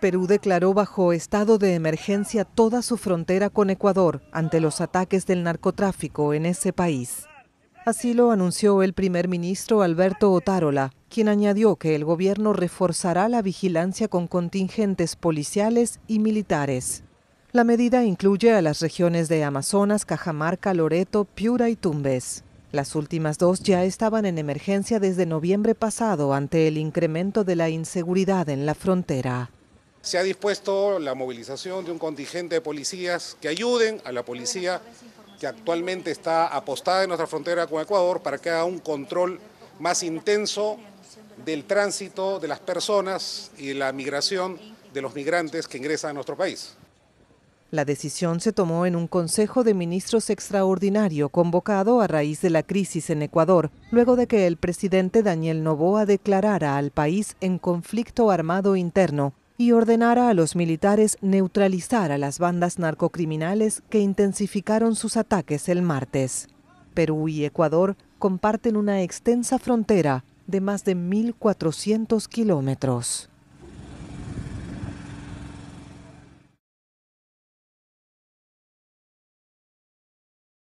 Perú declaró bajo estado de emergencia toda su frontera con Ecuador ante los ataques del narcotráfico en ese país. Así lo anunció el primer ministro Alberto Otárola, quien añadió que el gobierno reforzará la vigilancia con contingentes policiales y militares. La medida incluye a las regiones de Amazonas, Cajamarca, Loreto, Piura y Tumbes. Las últimas dos ya estaban en emergencia desde noviembre pasado ante el incremento de la inseguridad en la frontera. Se ha dispuesto la movilización de un contingente de policías que ayuden a la policía que actualmente está apostada en nuestra frontera con Ecuador para que haga un control más intenso del tránsito de las personas y la migración de los migrantes que ingresan a nuestro país. La decisión se tomó en un Consejo de Ministros extraordinario convocado a raíz de la crisis en Ecuador, luego de que el presidente Daniel Noboa declarara al país en conflicto armado interno y ordenara a los militares neutralizar a las bandas narcocriminales que intensificaron sus ataques el martes. Perú y Ecuador comparten una extensa frontera de más de 1.400 kilómetros.